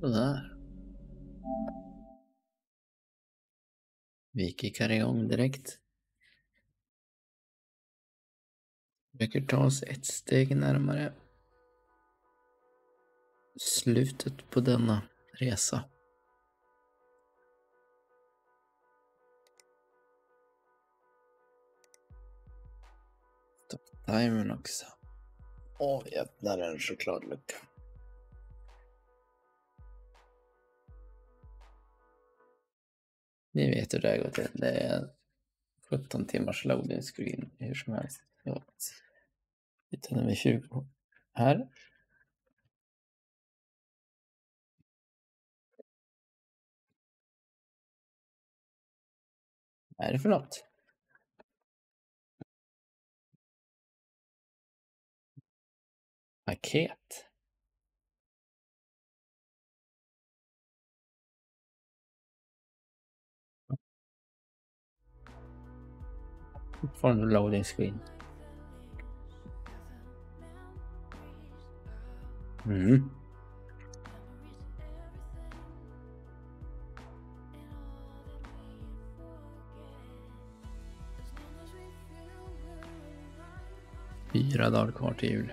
Sådär. Vi kickar igång direkt. Försöker ta oss ett steg närmare slutet på denna resa. Stopp timern också. Åh, vi öppnar en chokladlucka. Ni vet hur det här går till. Det är 17 timmars loading screen hur som helst. Ja. Vi tar nummer 20 här. Vad är det för något? Paket. Fortfarande loading screen. Mm. Fyra dagar kvar till jul.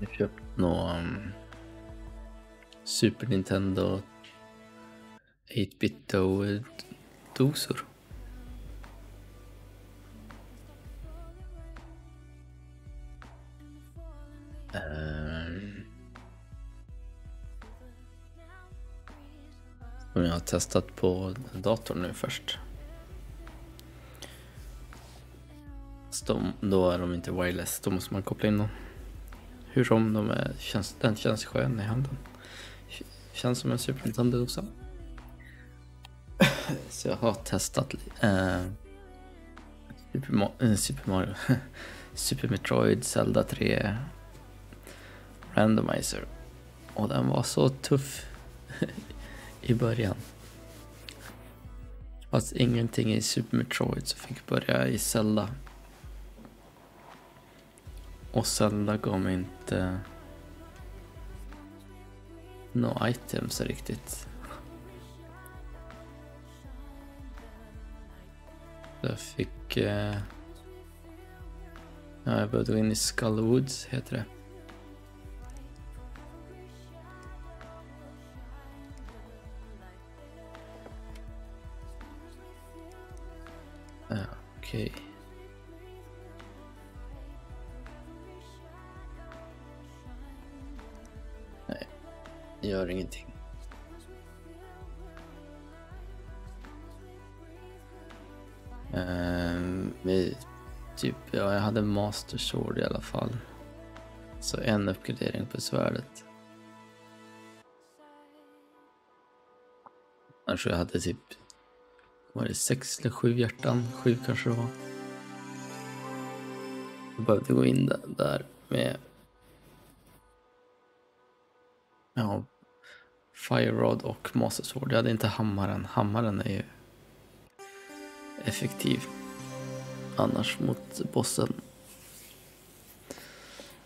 Jag köpt några um, Super Nintendo 8-bit dosor. Um, ehm, som jag har testat på datorn nu först. Så de, då är de inte wireless, då måste man koppla in dem. Hur som de är, känns, den känns skön i handen. Känns som en Super Nintendo-dosa. Så jag har testat eh, Super, Ma eh, Super Mario, Super Metroid, Zelda 3 Randomizer. Och den var så tuff i början. Fast ingenting i Super Metroid så fick börja i Zelda. Och Zelda gav mig inte några no items riktigt. Jag fick... Eh, ja, jag behövde gå in i Skullwoods, heter det. Okej. Okay. Gör ingenting. Um, vi, typ, ja, jag hade Master Sword i alla fall. Så en uppgradering på svärdet. Jag tror jag hade typ, var det sex eller sju hjärtan? Sju kanske det var. Jag behövde gå in där, där med ja, Fire Rod och Master Sword. Jag hade inte hammaren. Hammaren är ju effektiv annars mot bossen.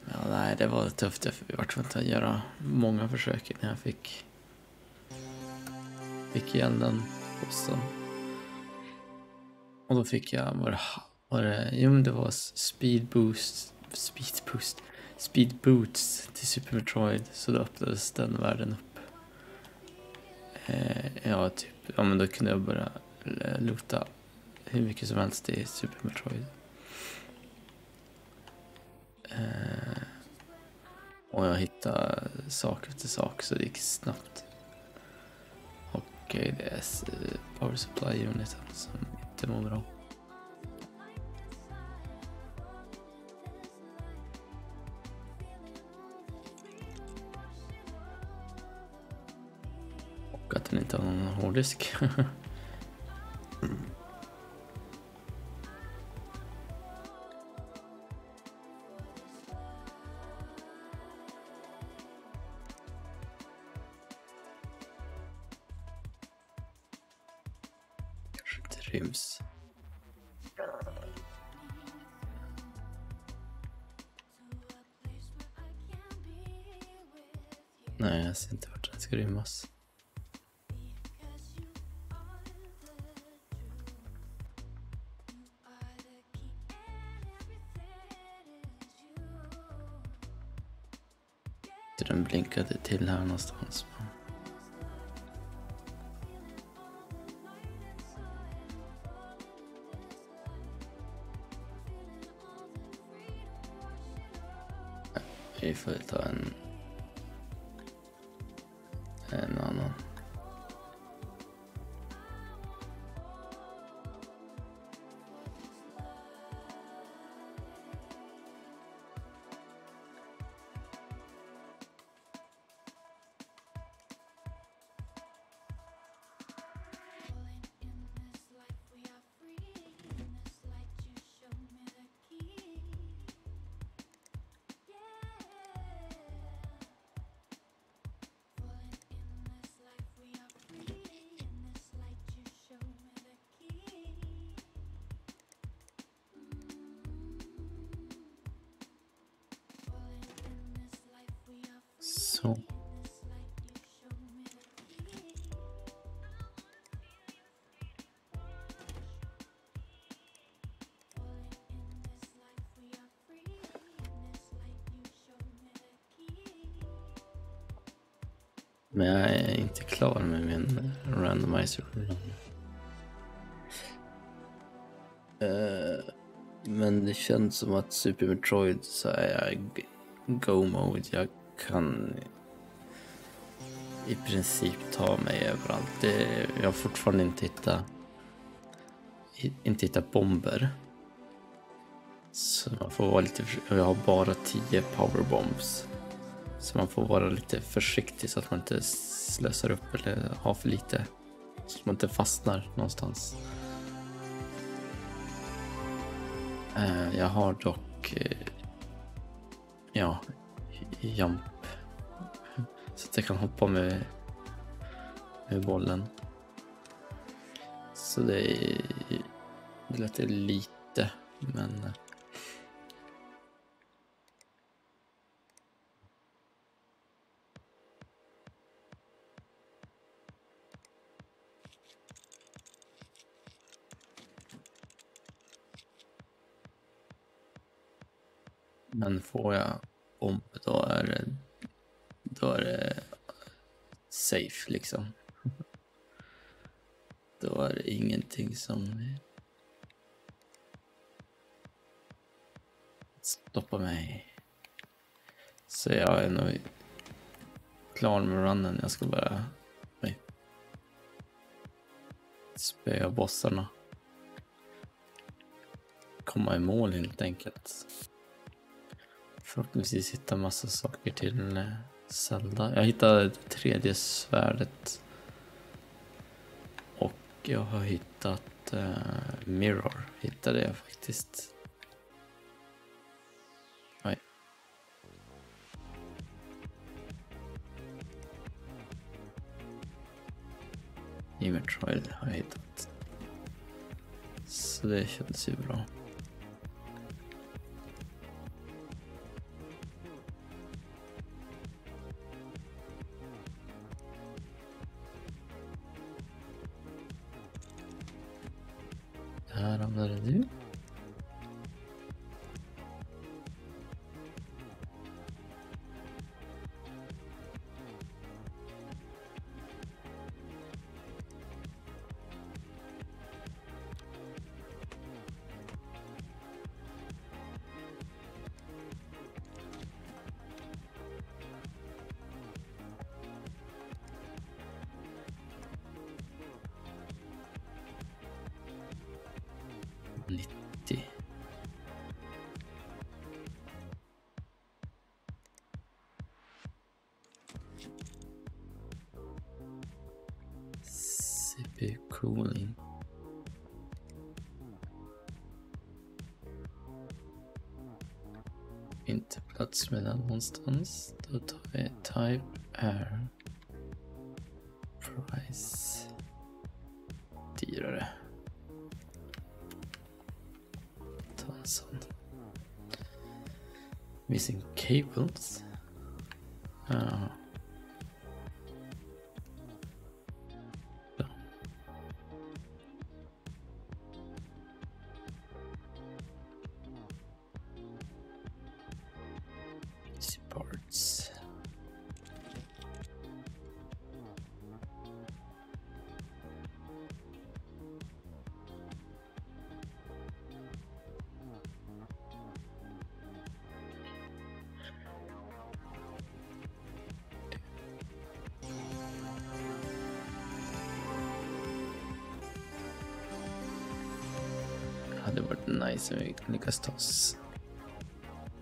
Ja, nej, det var tufft. Jag var tvungen att göra många försök innan jag fick, fick igen den bossen. Och då fick jag, var det, var det, jo men det var speed boost, speed boost, speed boots till Super Metroid. Så då öppnades den världen upp. Eh, ja, typ, ja men då kunde jag börja lota hur mycket som helst i Super Metroid. Eh, och jag hittade sak efter sak så det gick snabbt. Och eh, det är eh, Power Supply Uniten som inte mår bra. Och att den inte har någon hårddisk. Kanske inte ryms. Nej, jag ser inte vart den ska rymmas. Blinkade till Optimizer Uh, eh, men det känns som att Super Metroid så är jag go mode. Jag kan i princip ta mig överallt. Det, jag har fortfarande inte hittat, inte hittat bomber. Så man får vara lite Jag har bara 10 powerbombs. Så man får vara lite försiktig så att man inte slösar upp eller har för lite. Så man inte fastnar någonstans. Eh, jag har dock eh, ja, jump. Så att jag kan hoppa med, med bollen. Så det, är, det låter lite, men... Eh, Men får jag bomb då är det, då är det safe liksom. Då är det ingenting som stoppar mig. Så jag är nog klar med runnen. Jag ska bara spöa bossarna. Komma i mål helt enkelt. Förhoppningsvis hitta massa saker till eh, Zelda. Jag hittade det tredje svärdet. Och jag har hittat uh, Mirror. Hittade jag faktiskt. Nej. I Metroid har jag hittat. Så det känns ju bra. Här hamnade constants dot type är price dear Ta. Missing cables. Easy parts. Det hade varit nice om vi lyckas ta oss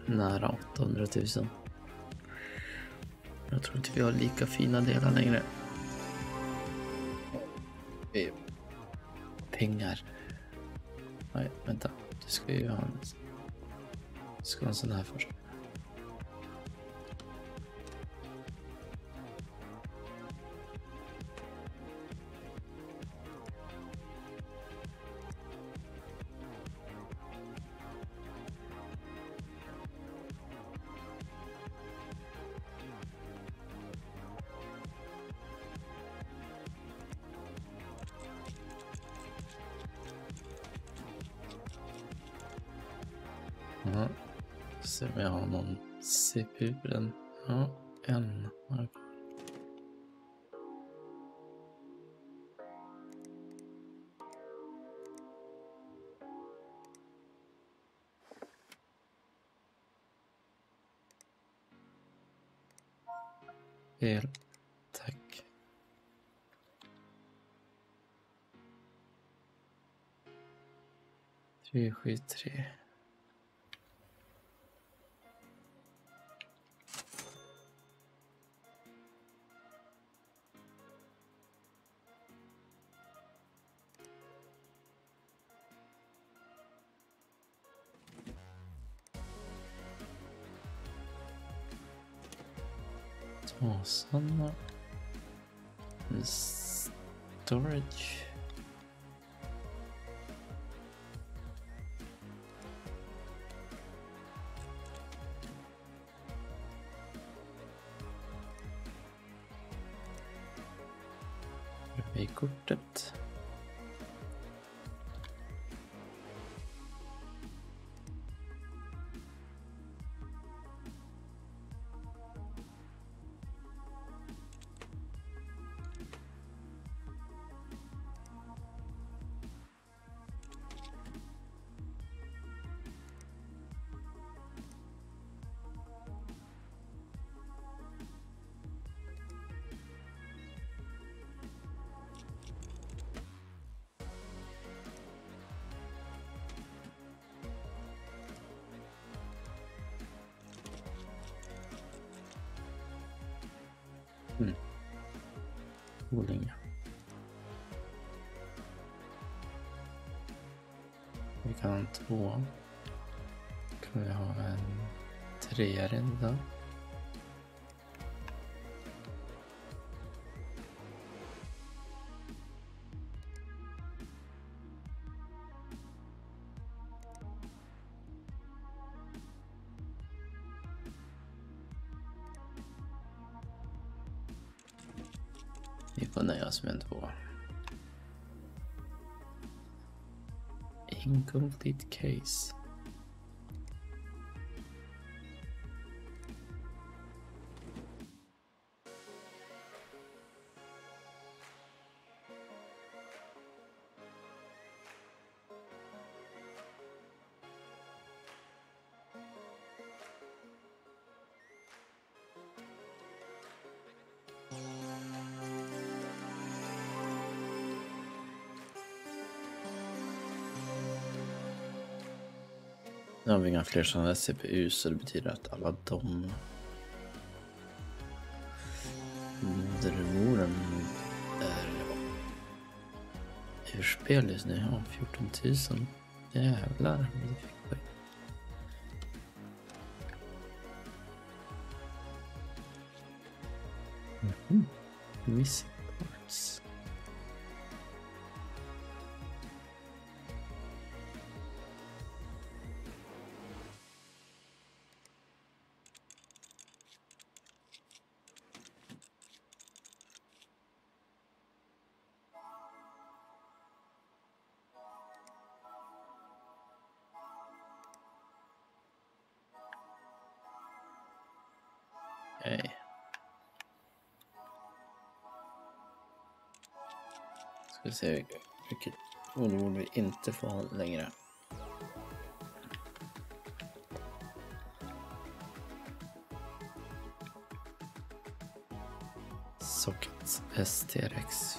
nära 800 000. Jag tror inte vi har lika fina delar längre. Pengar. Nej, vänta. Du ska ju ha en, ska ha en sån här först. Sju, tre. Två sådana. En Storage. Odlingar. Vi kan ha en två. Kan vi ha en trea redan? Vi får nöja oss med en tvåa. Incomplete case. Vi inga fler sådana CPU så det betyder att alla de modermoren är ur spel just nu. Ja, 14 000. Jävlar. vad det fick se vilket, vilket ord vi inte får ha längre. Socket STRX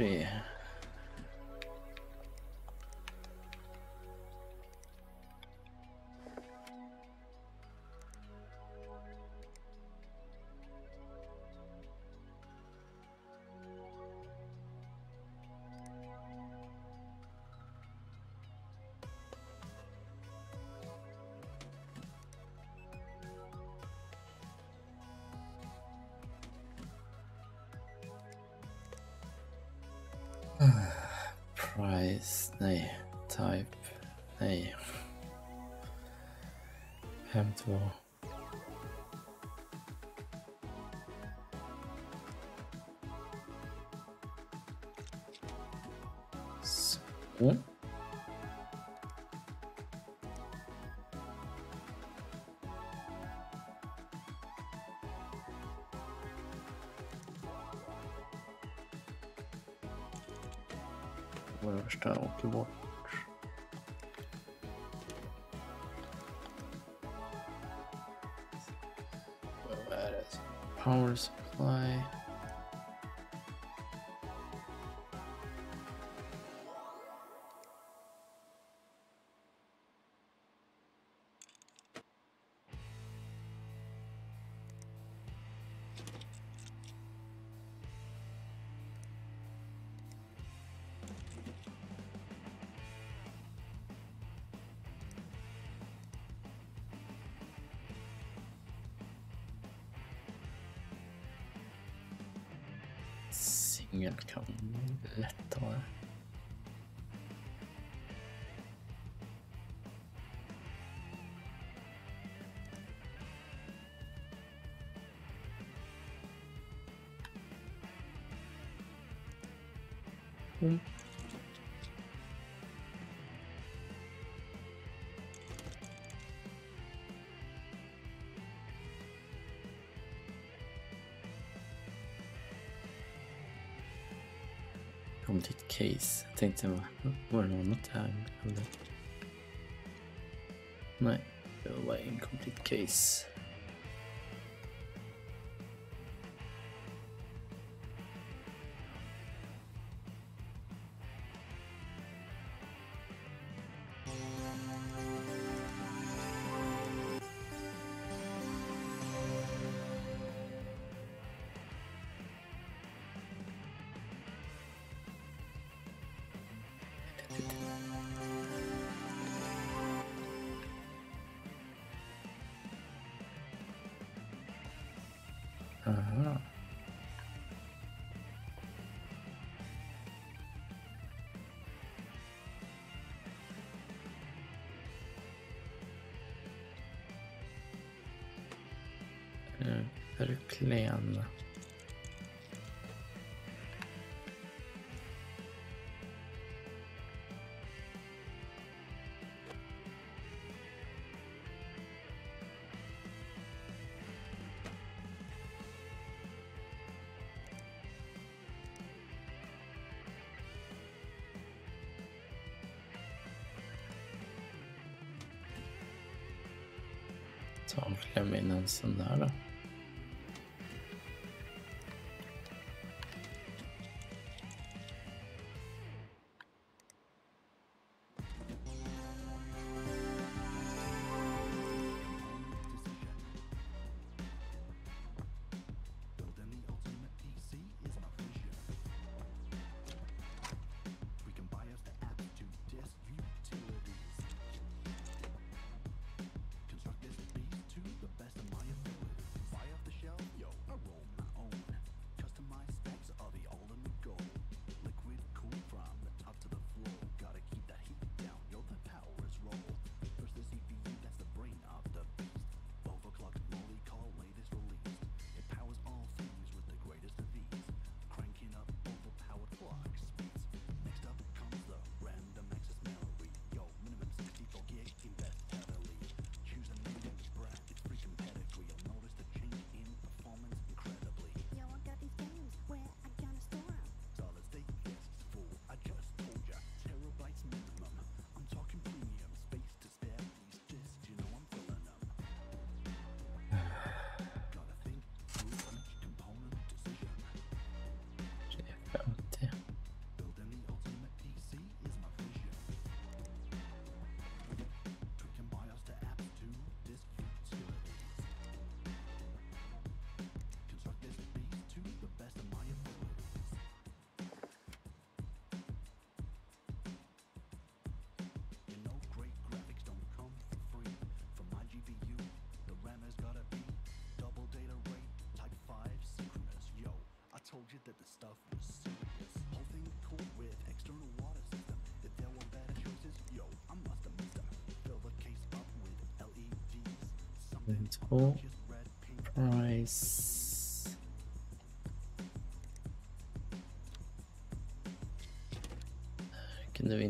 对 Price, nej. Type, nej. 52. Lätt ha det. Mm. Ett case. Jag tänkte, var det annat här? Eller? Nej, det incomplete case. men... Ta och kläm in en sån där då.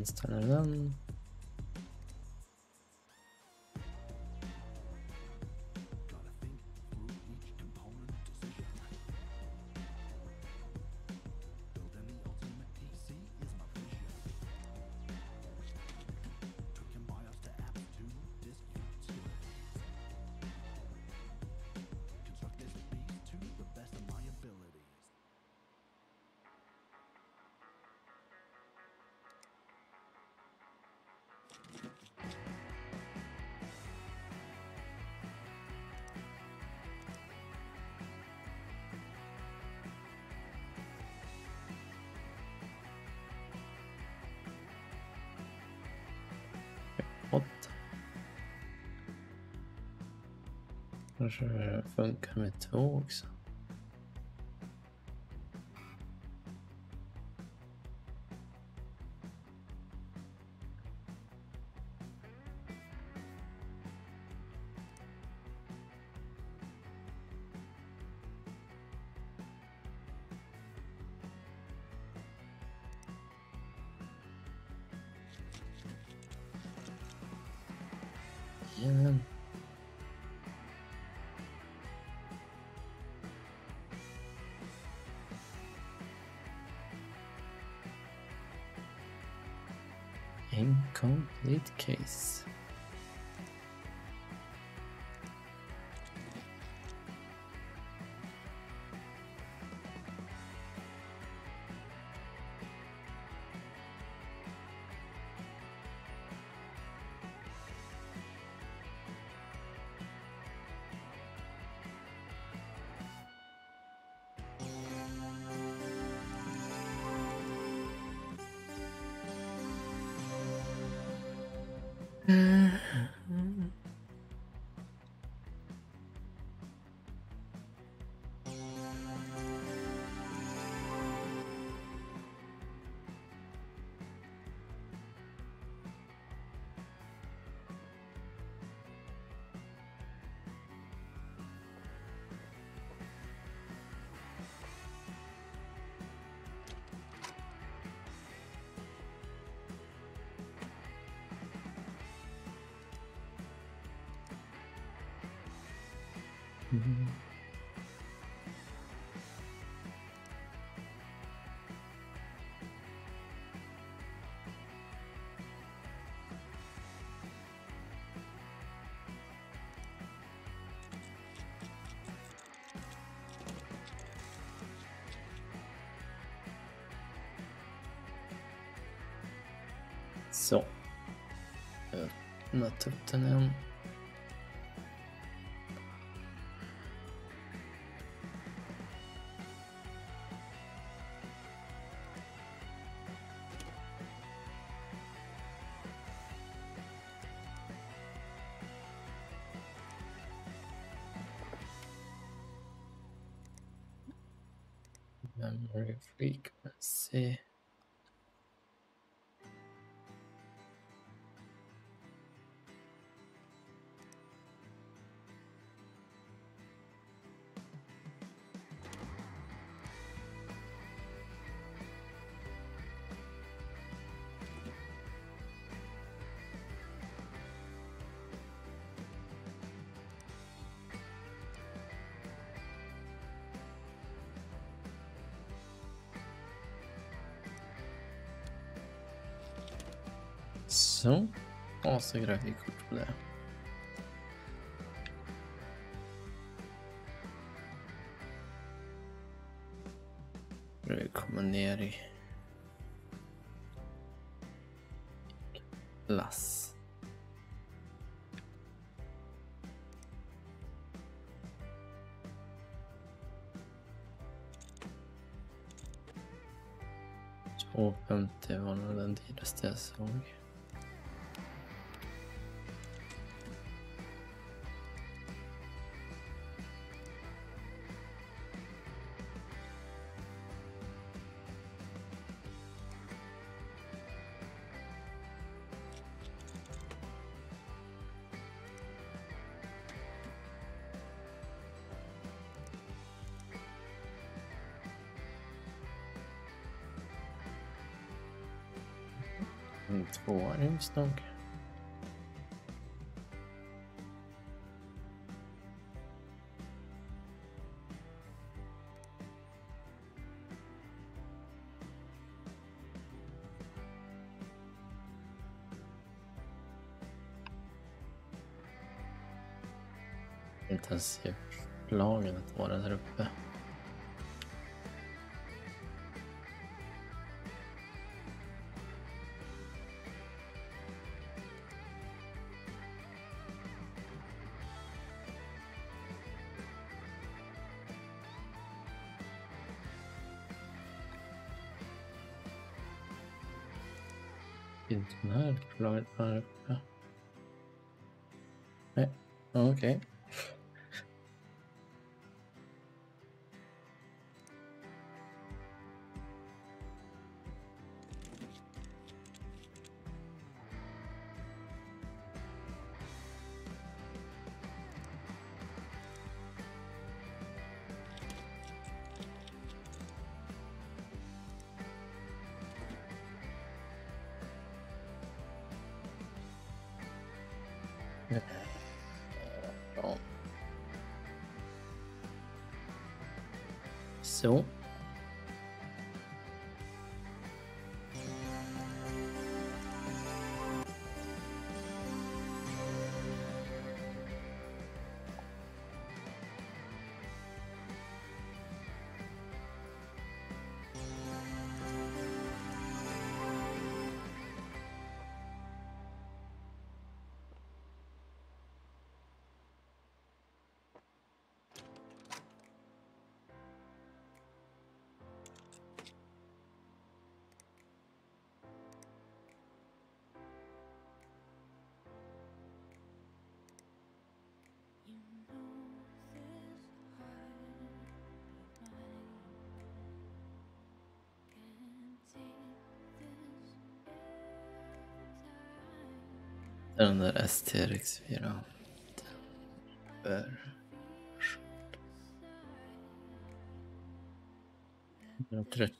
install and run kanske funkar med två också. Yeah. complete case. anlatıptınım. memory frequency Så. Och så grafikkort på det. Nu kommer ner i lass. Två femtio var nog den dyraste jag såg. En tvåa ryms nog. Inte ens förslagen att vara där Uh, eh, okay. Den där STRX 4. Bör. 130.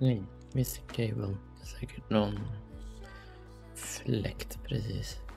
Nee, vi ik ju en säkert någon precies.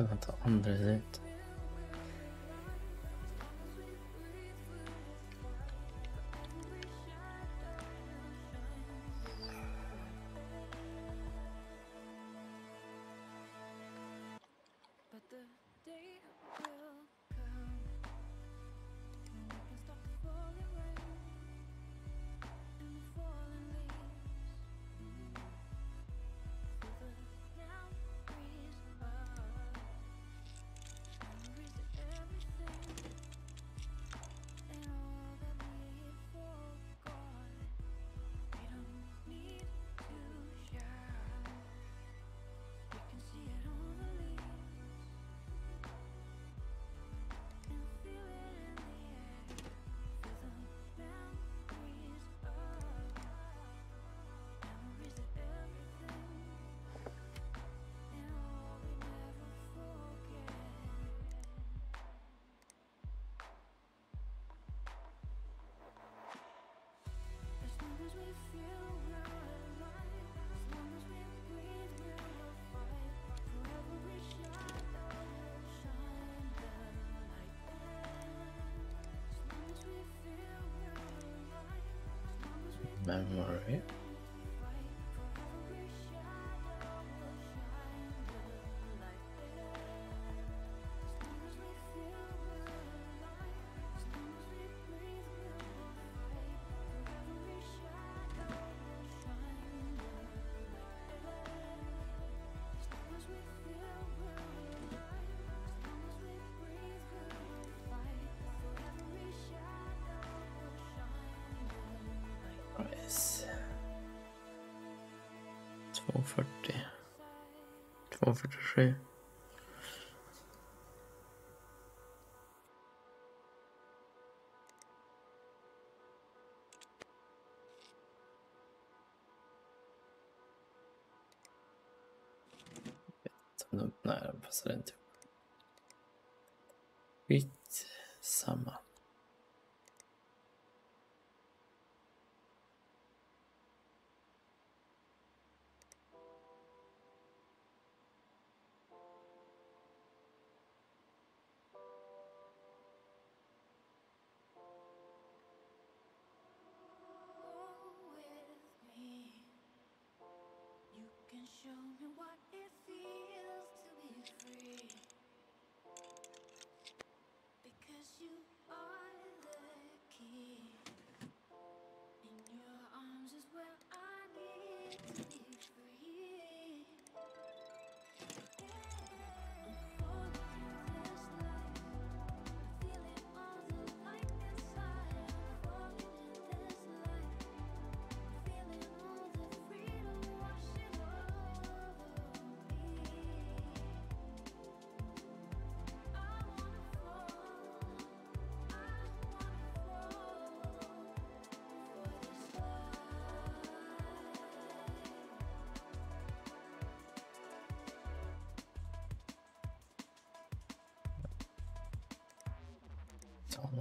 Attends, deux, memory 240. 243.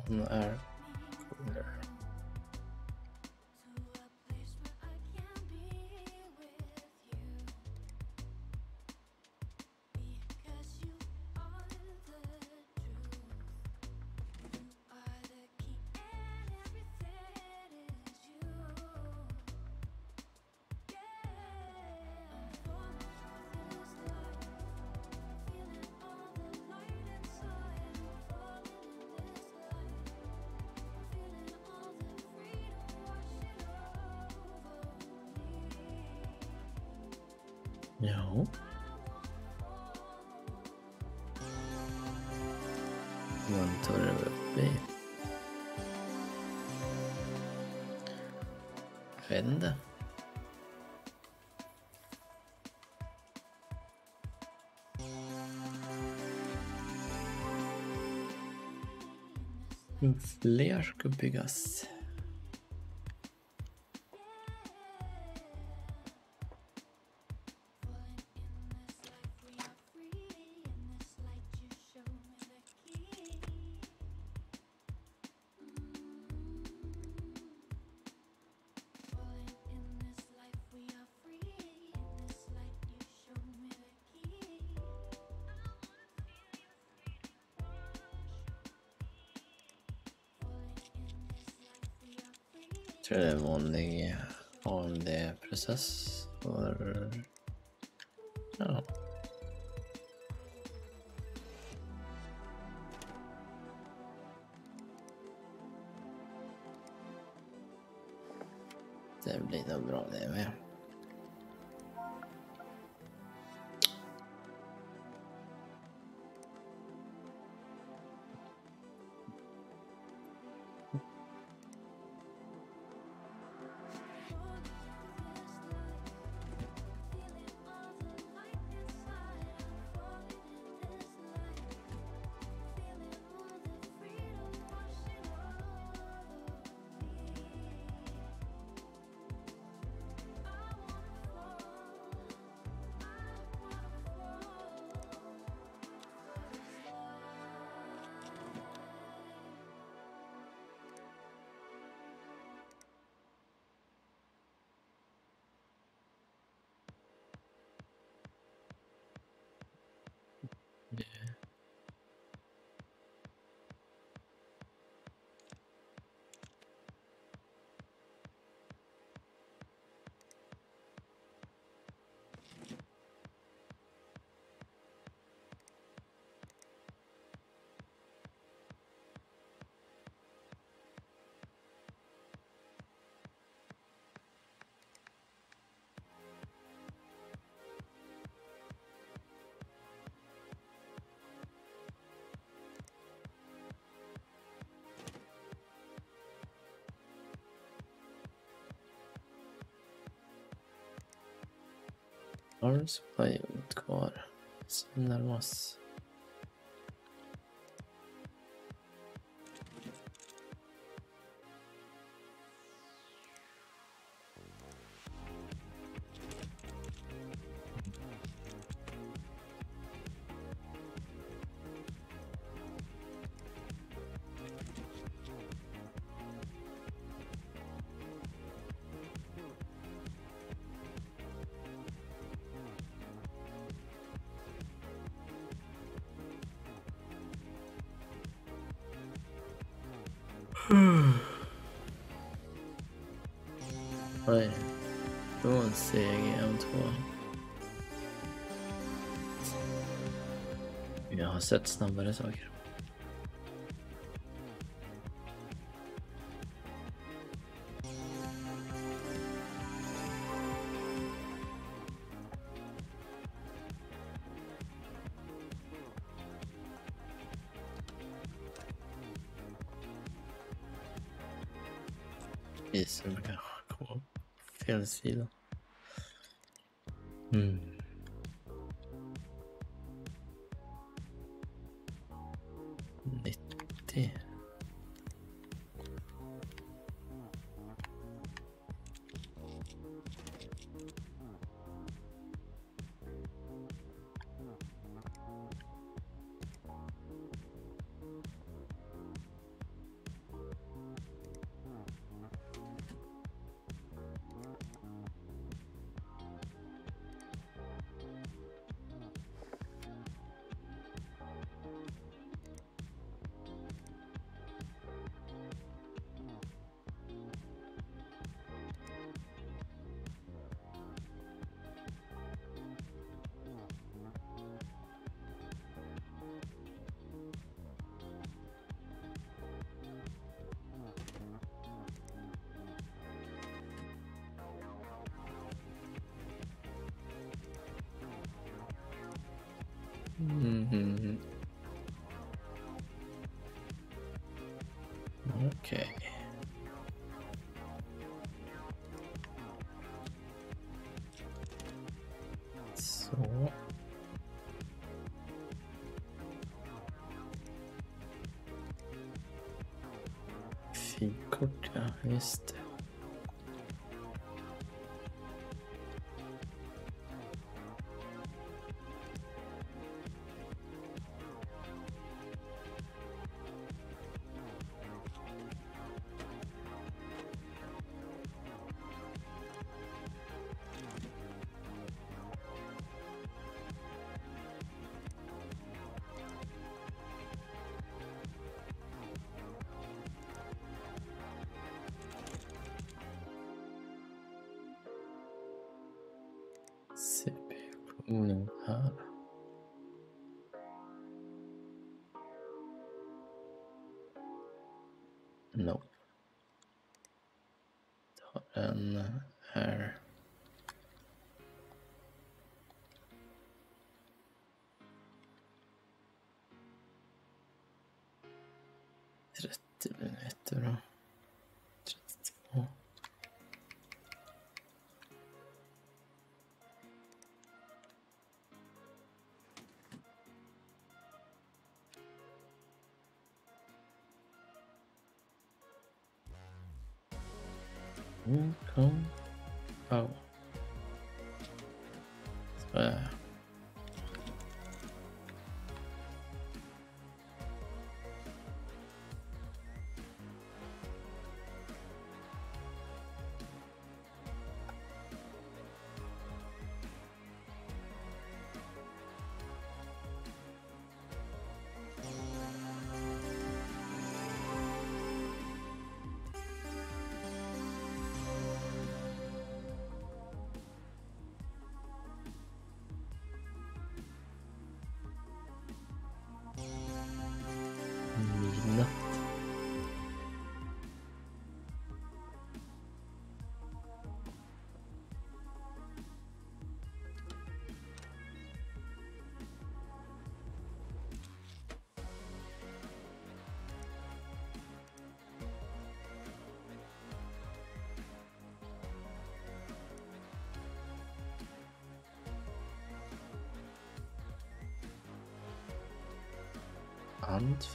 嗯，哎，Ja. One tolerable. Wände. Flash Kubigas. Arms Play Quad. Similar was. Nej. Det var en seg M2. Jag har sett snabbare saker. Fel Mm, kom. Oh. Sådär.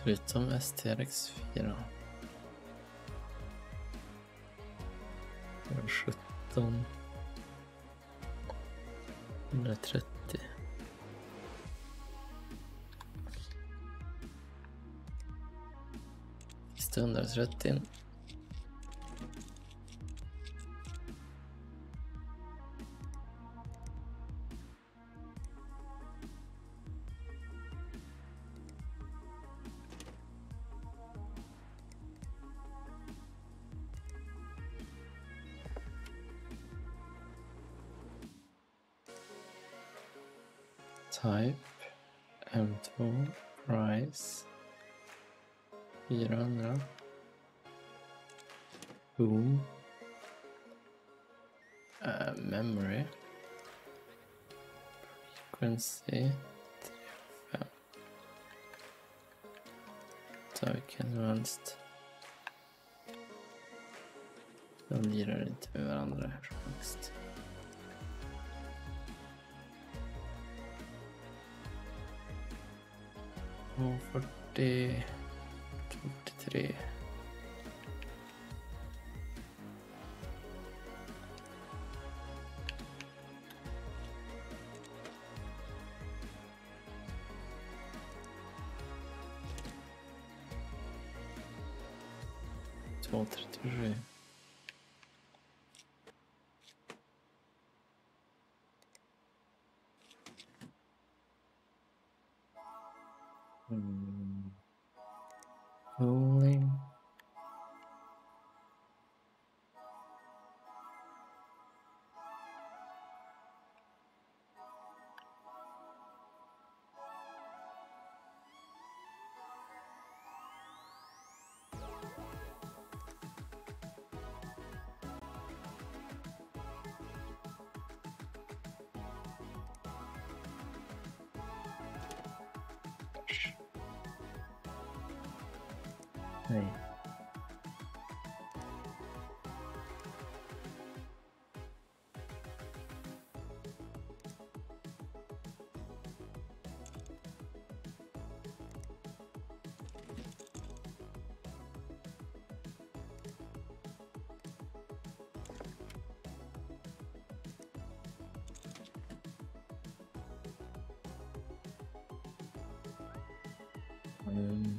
Förutom STRX 4. 17. 130. 130. Boom. Uh, memory. Frequency. 3 5. Type advanced. De lirar inte med varandra hur som helst. Och 40... 43.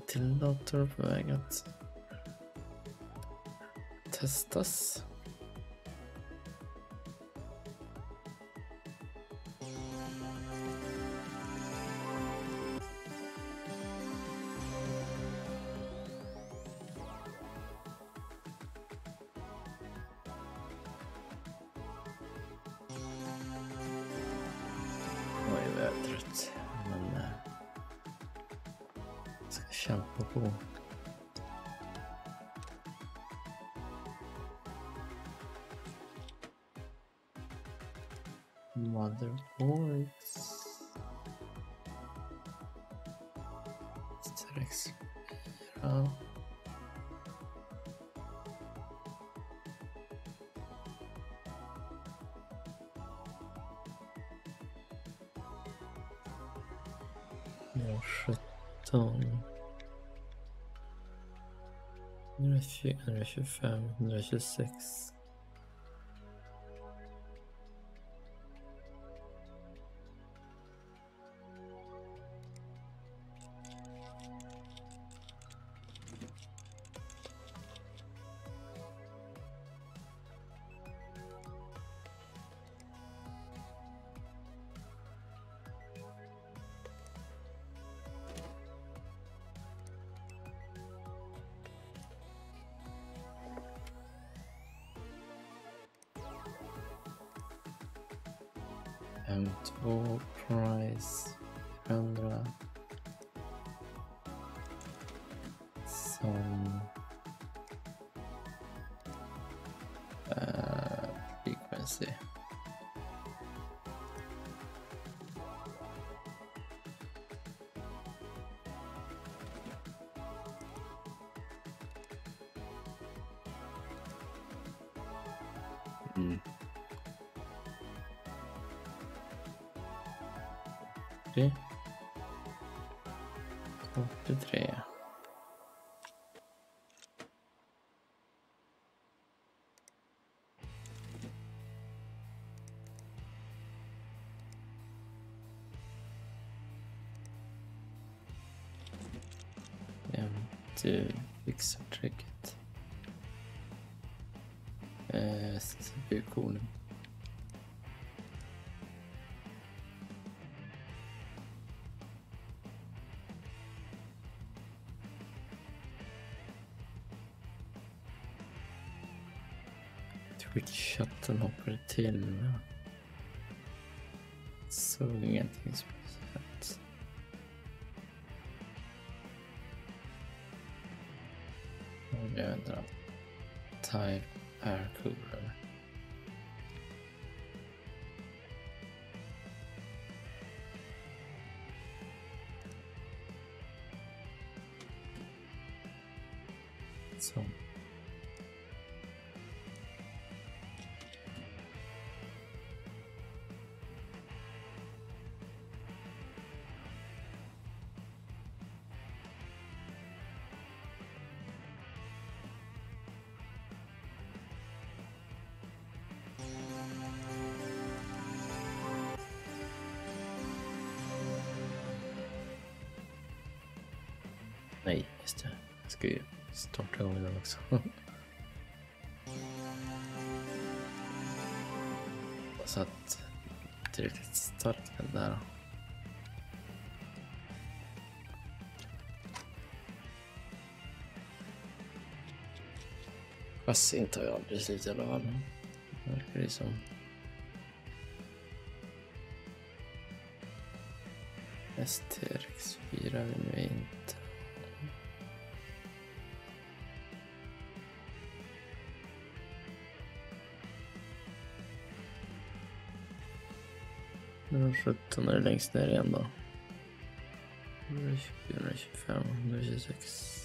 Till dator på väg att testas. 120, 125, 126. M2 Twitch-chatten hoppade till. Såg ingenting speciellt. Jag vet inte. Type parkour. Pass inte har jag precis i alla fall. Mm. Verkar det som. STX4 vill vi inte. Nu 17 är det längst ner igen då. 125, 126.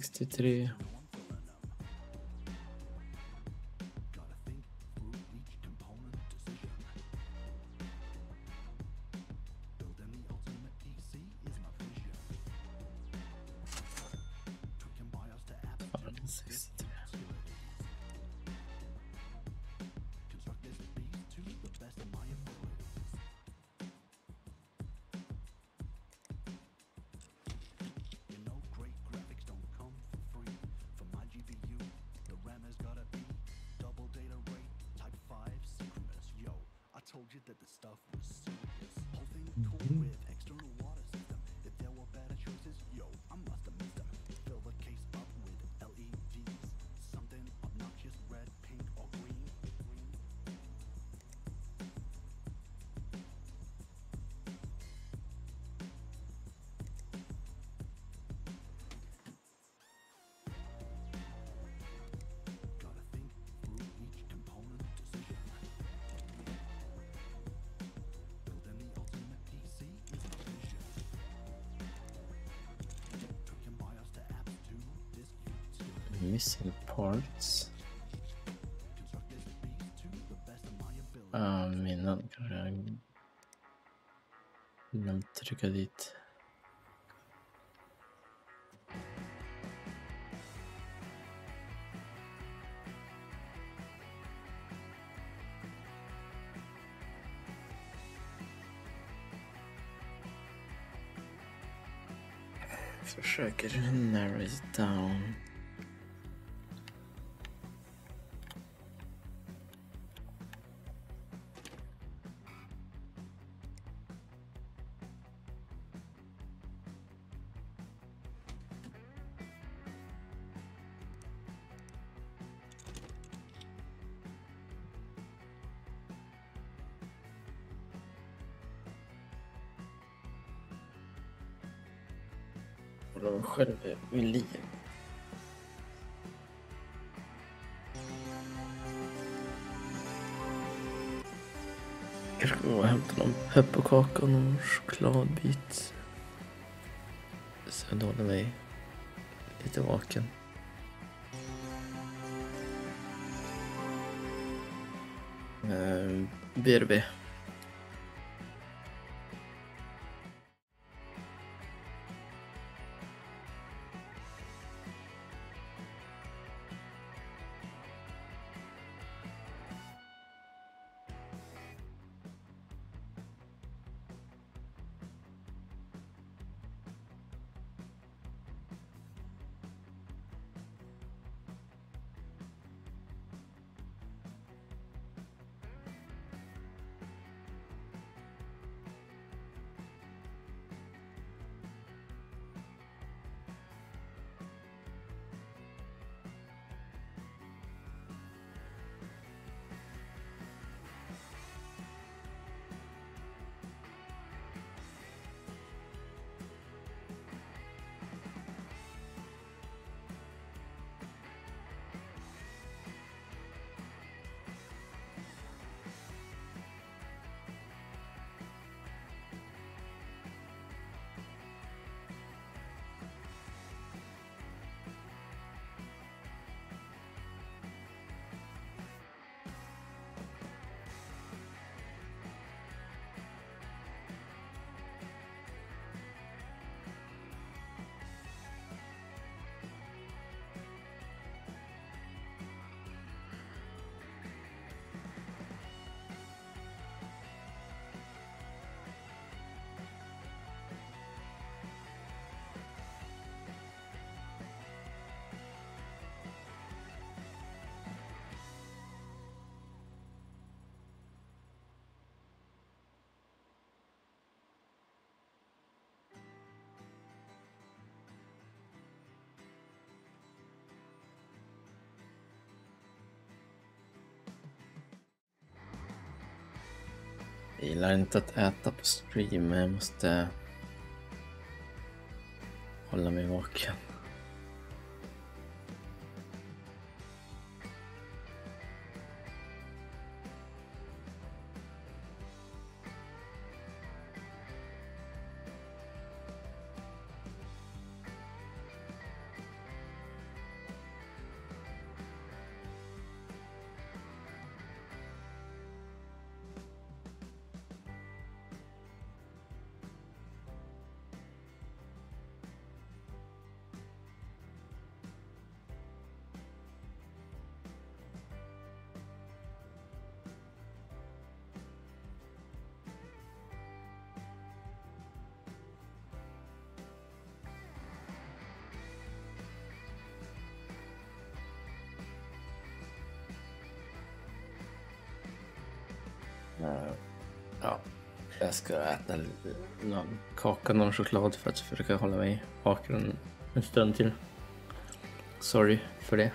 63 missile ah, not Aminan it. Bilmem sure, dit. Försöker narrow it down. Själv vid liv. Jag ska gå och hämta någon pepparkaka och någon chokladbit. Så jag håller mig lite vaken. Eh, BRB. Jag gillar inte att äta på stream, men jag måste hålla mig vaken. Ska äta lite, någon kaka, någon choklad för att försöka hålla mig vaken en stund till. Sorry för det.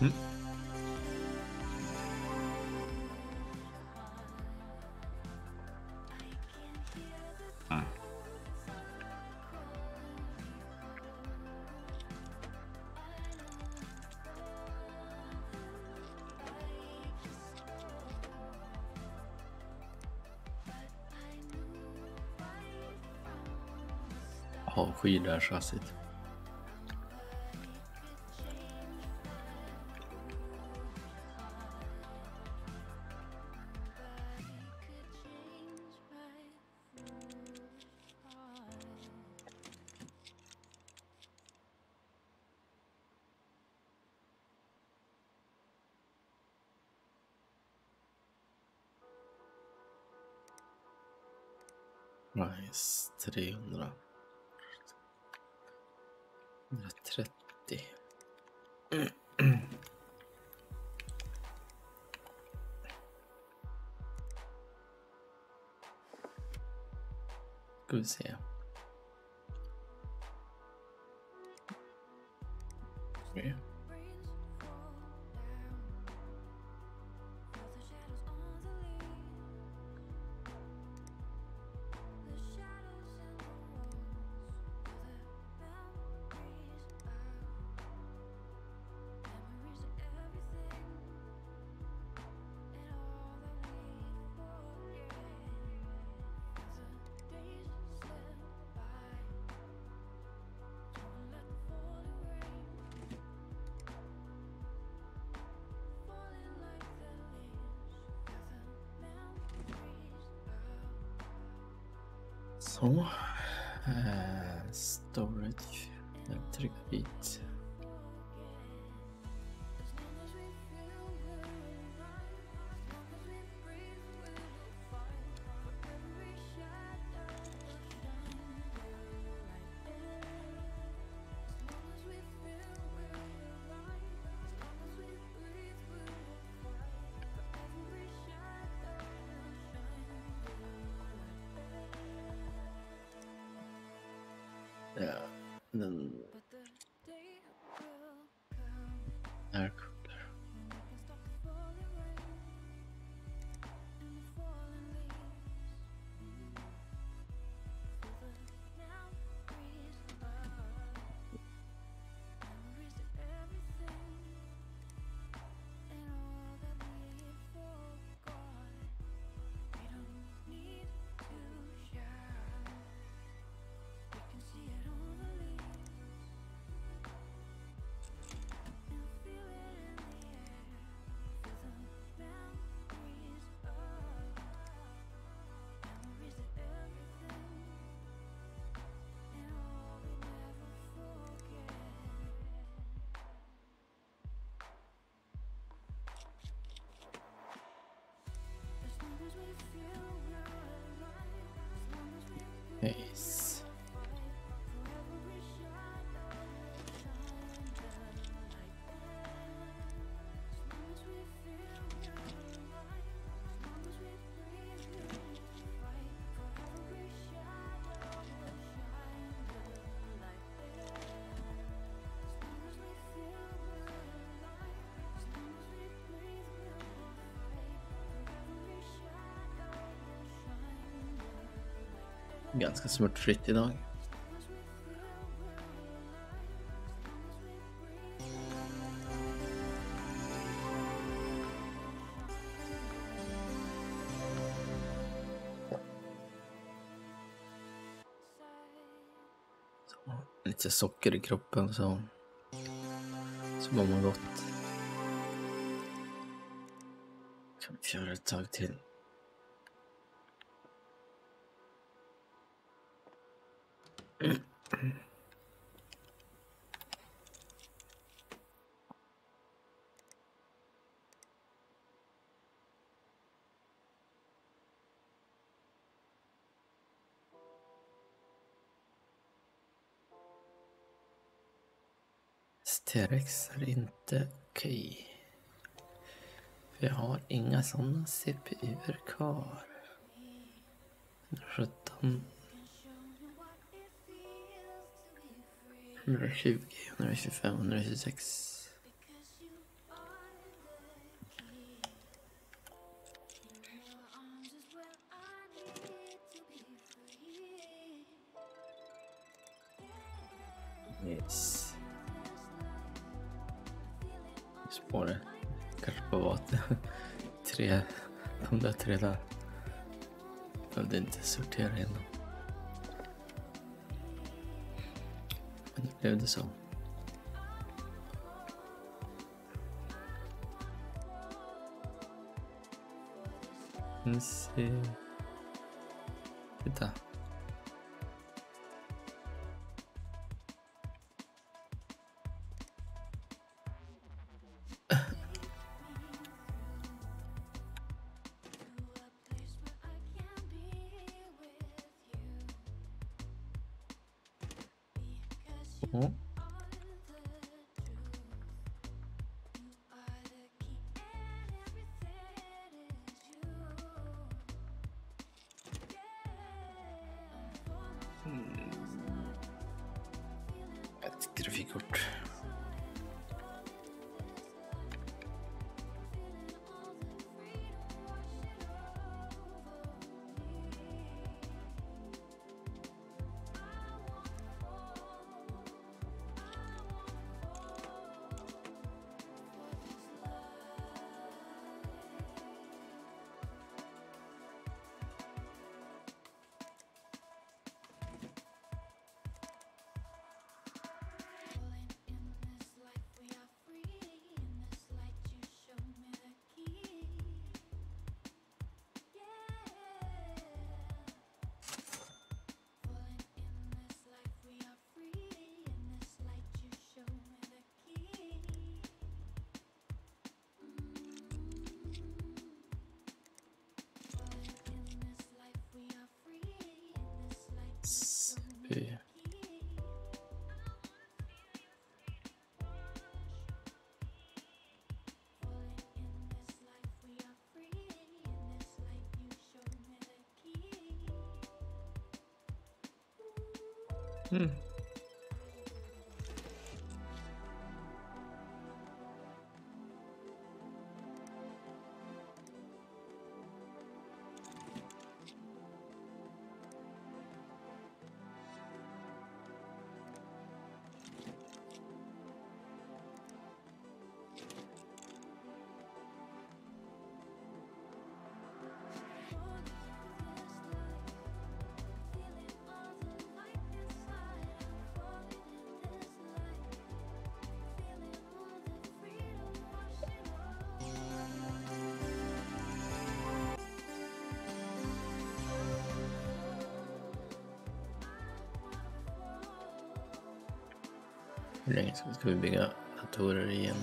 I Avskyr det chassit. Ska vi se. Så. ganska smärtfritt idag. Så, lite socker i kroppen så, så mår man gott. Kan vi köra ett tag till. T-rex är inte okej. Vi har inga sådana CPUer kvar. 117. 120, 125, 126. era del subterrâneo. Quando caiu do sol. Não sei. Que tá. Hur länge ska, ska vi bygga datorer i en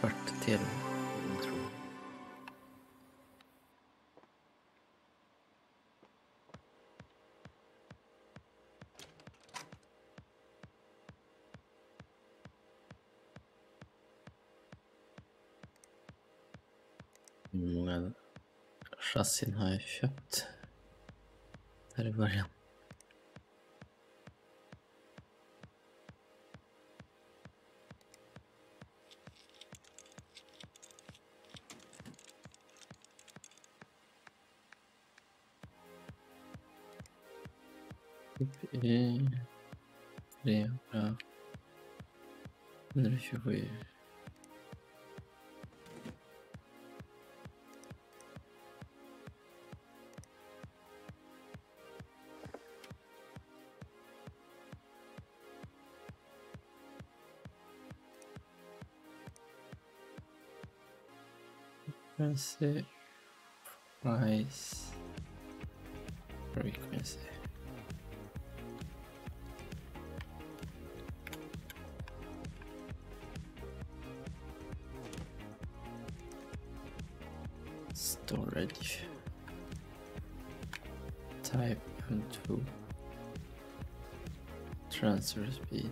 kvart till? Jag Hur många chassin har jag köpt? Här i början. Transfer speed.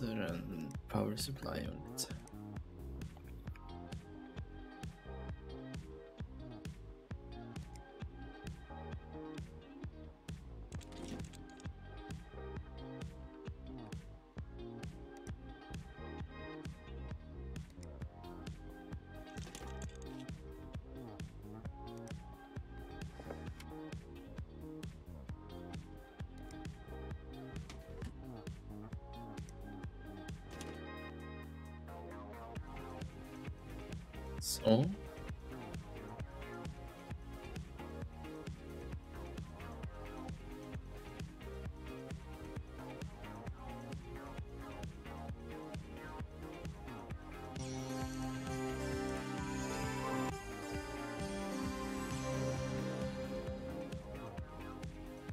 Och så är det en power supply unit. Så.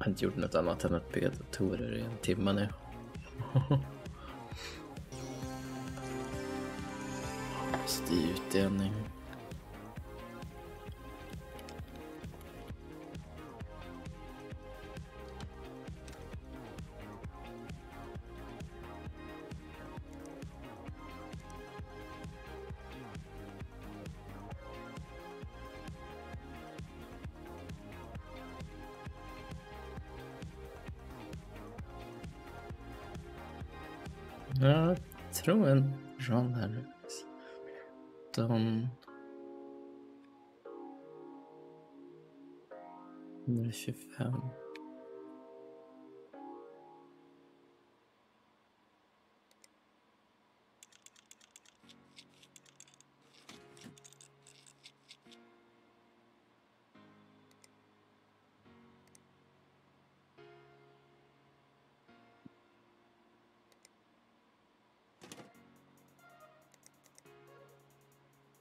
Inte gjort något annat än att bygga datorer i en timme nu. Är utdelning. 125.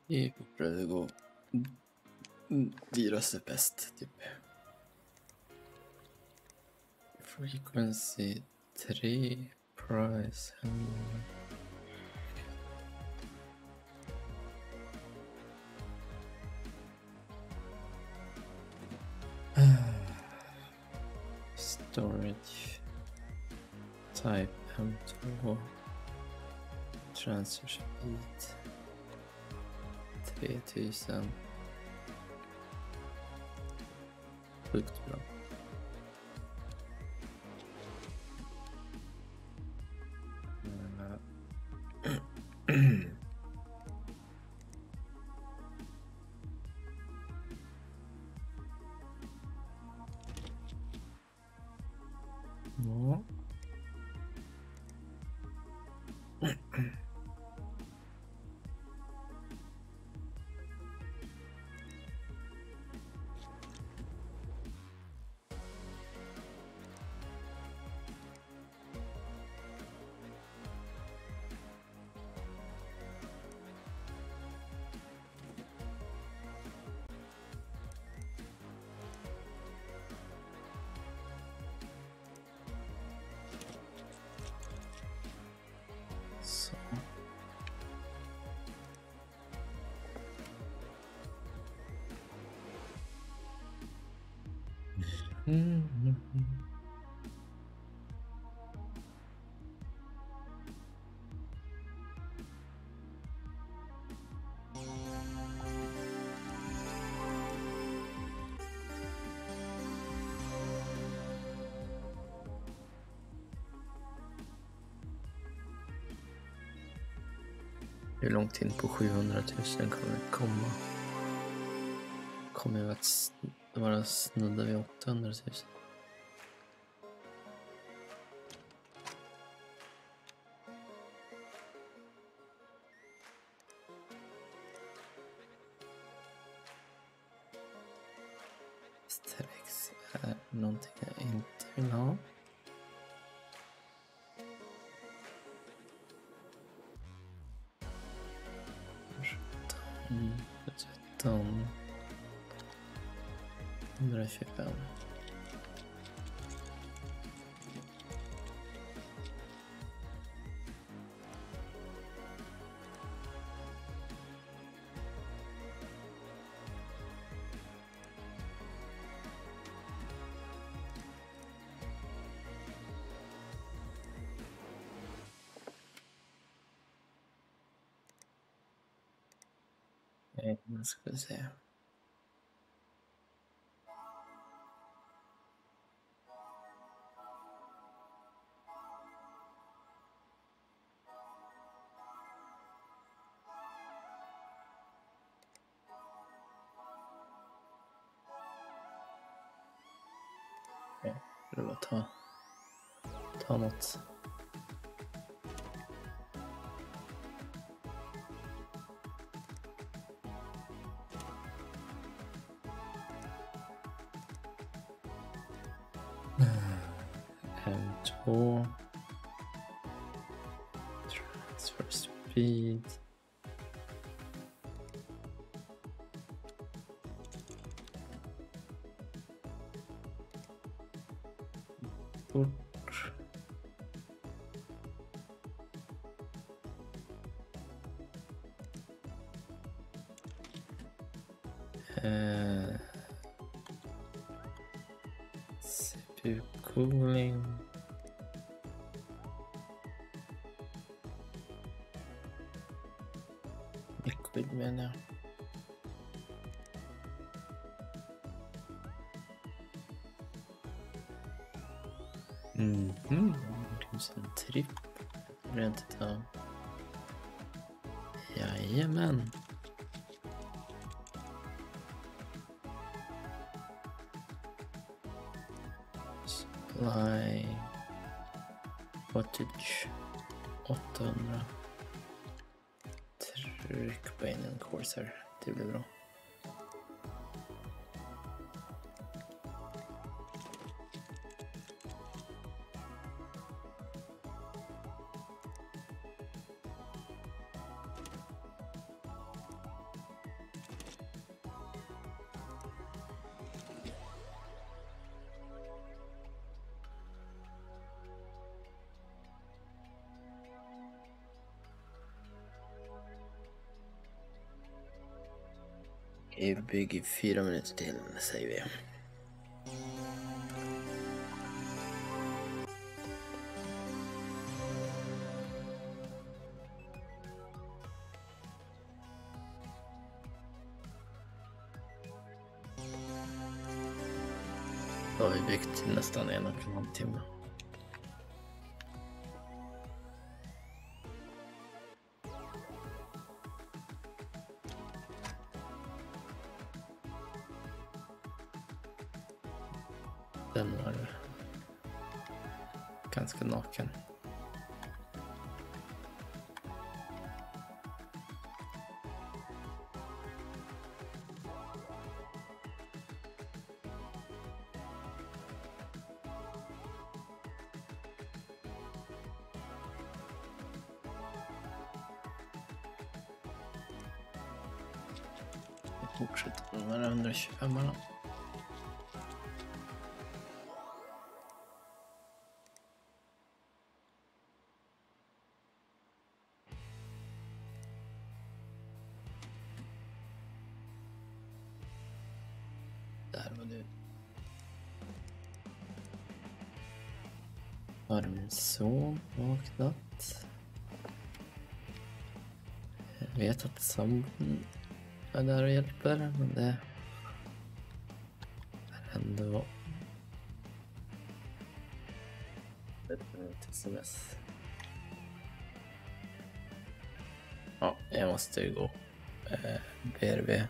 I fortare det går dyrast är bäst, typ. Frequency 3, price 100. storage. Type M2. Transfer speed. 3000. Sjukt bra. Långt in på 700 000 kommer komma? Kommer vi att vara snudda vid 800 000? Strex är någonting jag inte vill ha. 13. 125. Nej, nu ska vi se. Okej, det var ta, ta menar jag. Mhm. Det finns en tripp. Rent utav. Jajamän. Supply. Wattage. 800. Tryck på in en Corsair. Det blir bra. 24 minuter till säger vi. Då har vi byggt nästan en och en halv timme. drin, Leute. Ganz genau kennen. Bullshit oh, drin, wenn er nicht einmal. har min son vaknat. Jag vet att sambon är där och hjälper, men det är ändå ett sms. Ja, jag måste ju gå. Eh, BRB.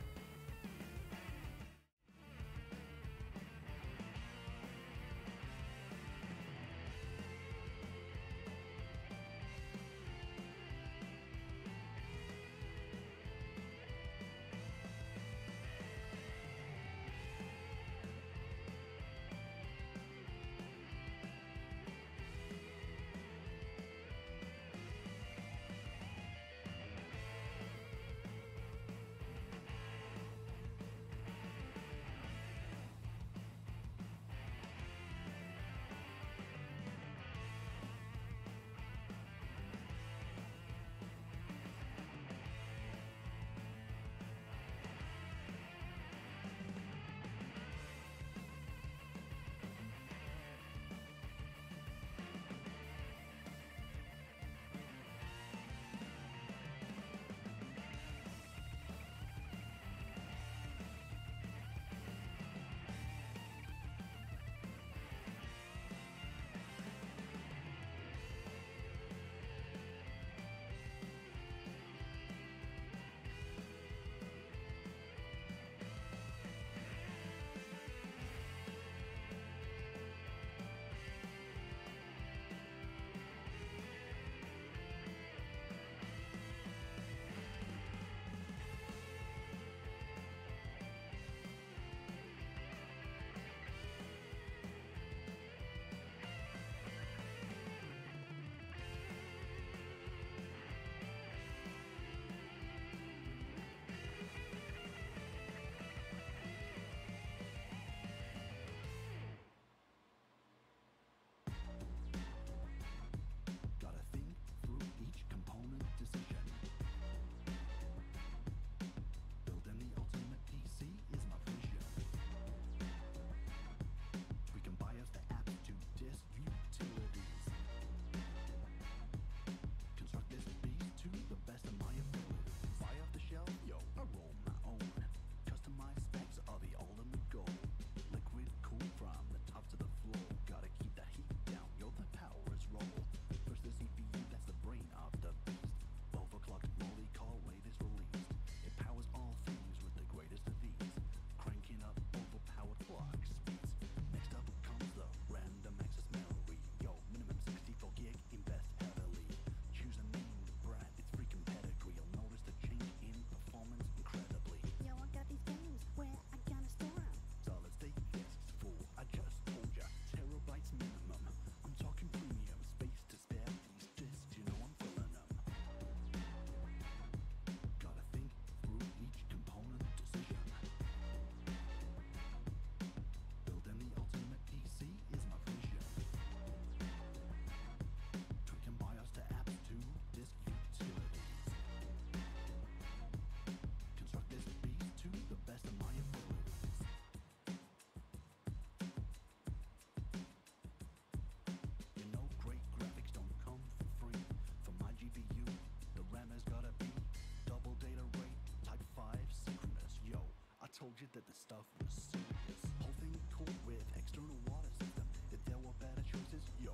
told you that the stuff was serious. Whole thing cool with external water system. If there were better choices, yo,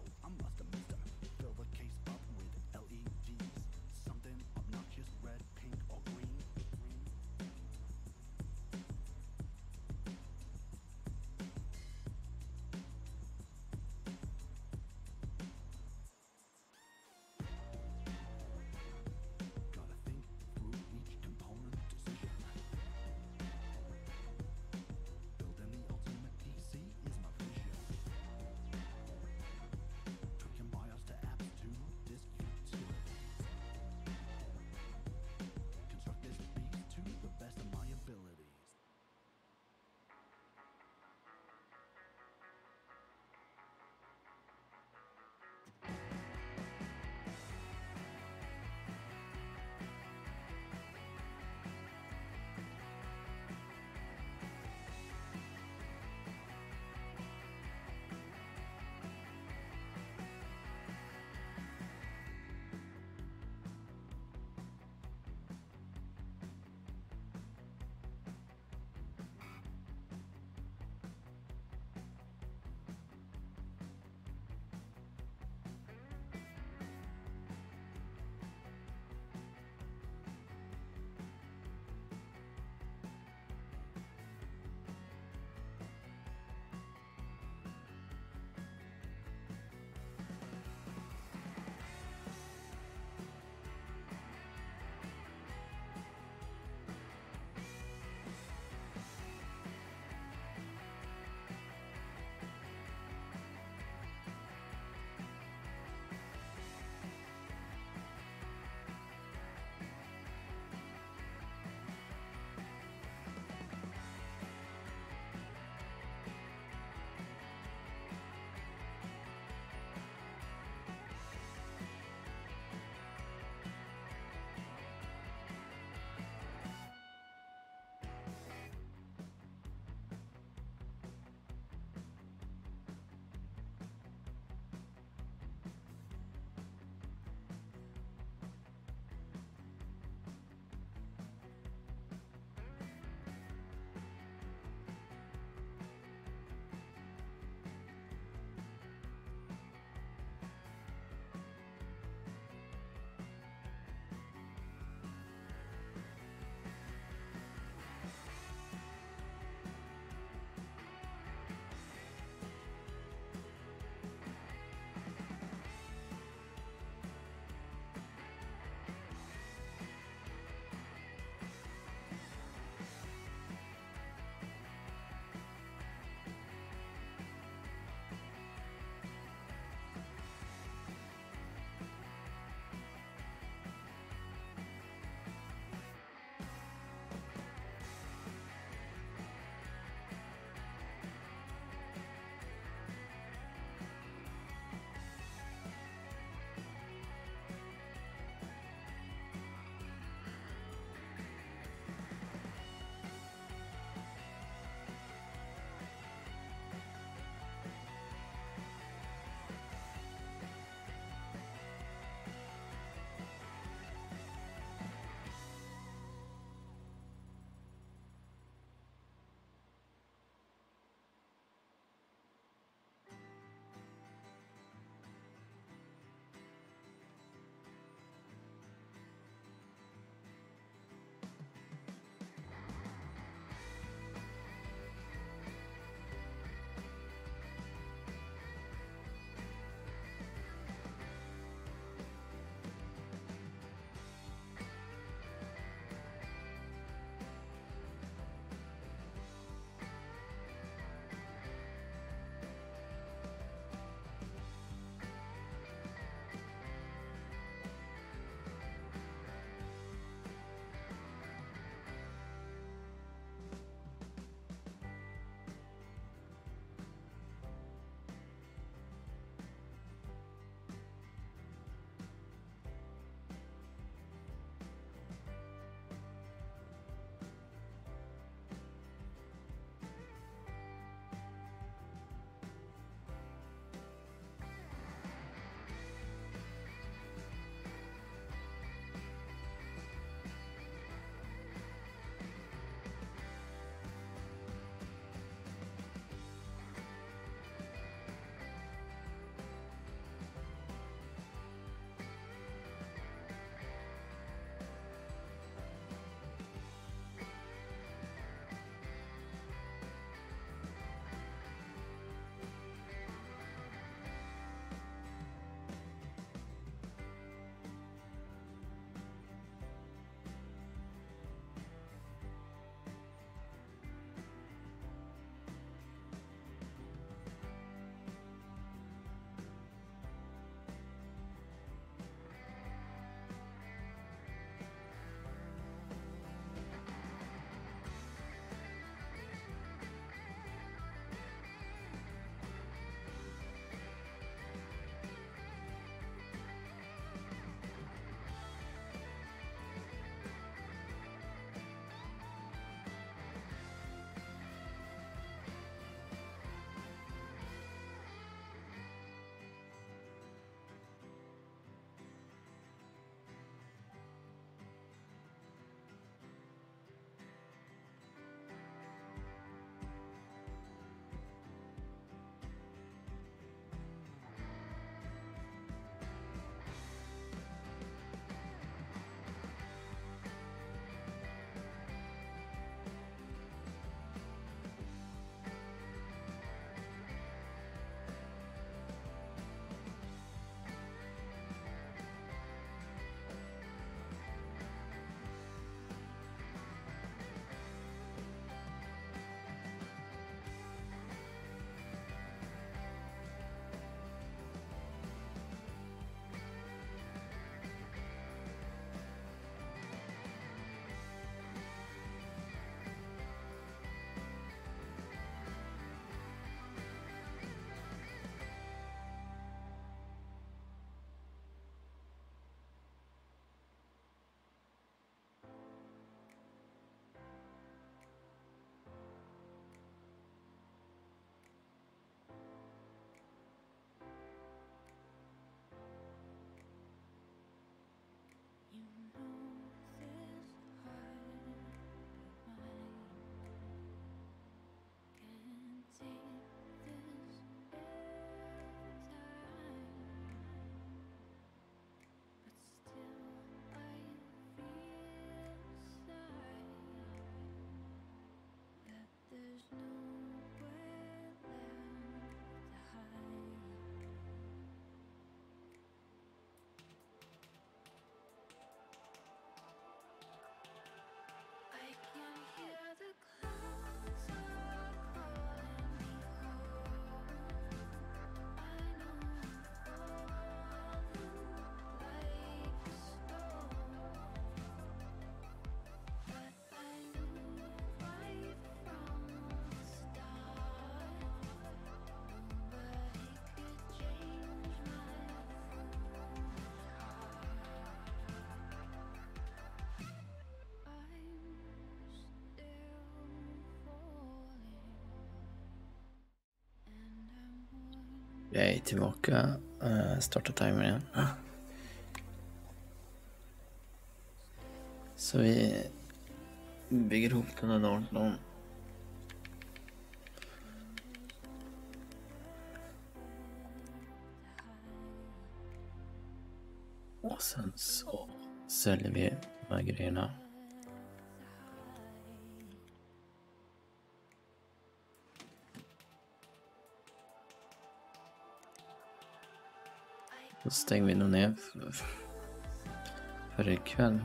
Jag är tillbaka. Uh, starta timern igen. Så vi bygger ihop den här datorn. Och sen så säljer vi de här grejerna. Då stänger vi nog ner för, för ikväll.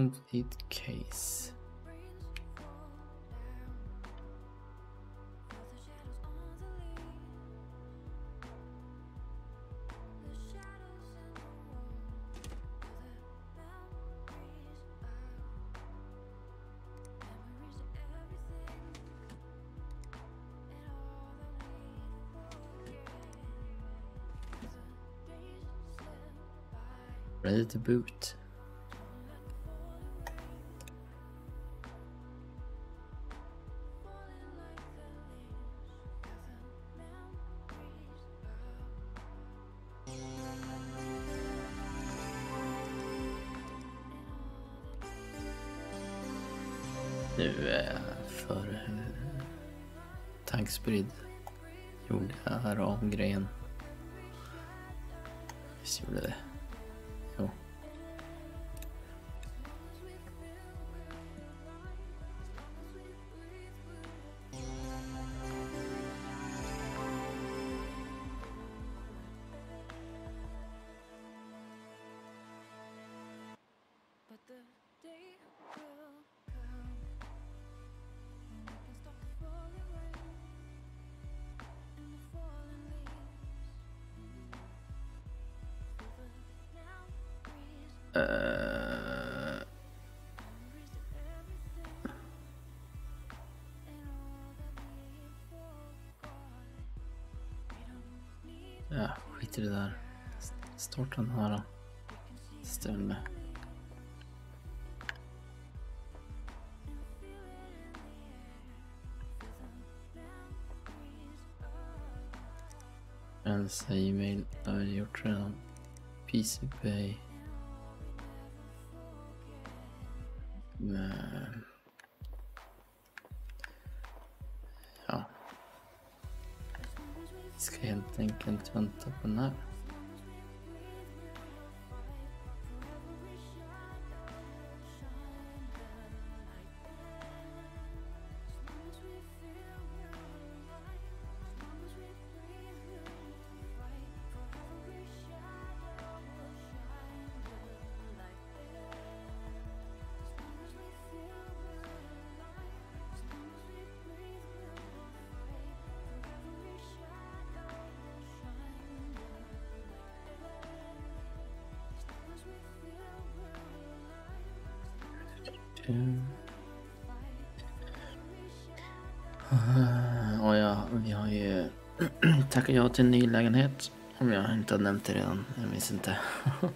Incomplete case. Ready to boot. Need ja, skit i det där. Starta den här med. Rensa e-mail har vi gjort redan. PC Eh, ja. Vi ska helt enkelt vänta på den här. Tackar jag vi ja till en ny lägenhet. Om jag inte har nämnt det redan, jag minns inte.